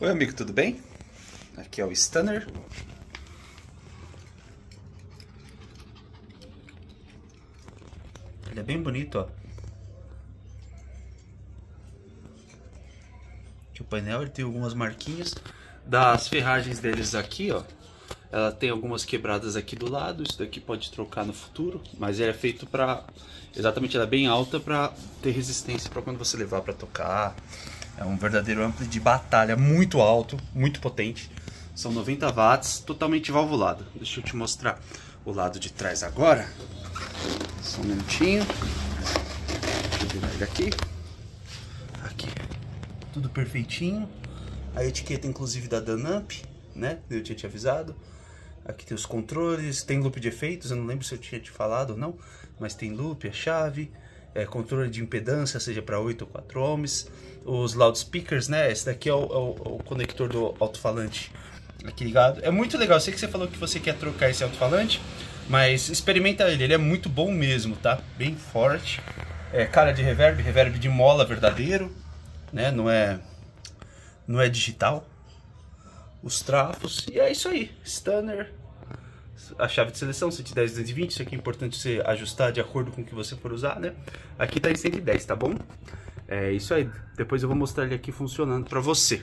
Oi amigo, tudo bem? Aqui é o Stunner. Ele é bem bonito, ó. Aqui o painel ele tem algumas marquinhas das ferragens deles aqui, ó. Ela tem algumas quebradas aqui do lado, isso daqui pode trocar no futuro, mas é feito para exatamente ela é bem alta para ter resistência para quando você levar para tocar. É um verdadeiro ampli de batalha, muito alto, muito potente. São 90 watts, totalmente valvulado. Deixa eu te mostrar o lado de trás agora. Só um minutinho. Virar ele aqui. Aqui. Tudo perfeitinho. A etiqueta inclusive da Danamp, né? Eu tinha te avisado. Aqui tem os controles, tem loop de efeitos, eu não lembro se eu tinha te falado ou não, mas tem loop, a chave, é, controle de impedância, seja para 8 ou 4 ohms, os loudspeakers, né? Esse daqui é o, é o, o conector do alto-falante aqui ligado. É muito legal, eu sei que você falou que você quer trocar esse alto-falante, mas experimenta ele, ele é muito bom mesmo, tá? Bem forte. É cara de reverb, reverb de mola verdadeiro, né? Não é, não é digital os trapos. E é isso aí. Stunner. A chave de seleção, 110, 220. Isso aqui é importante você ajustar de acordo com o que você for usar, né? Aqui tá em 110, tá bom? É isso aí. Depois eu vou mostrar ele aqui funcionando para você.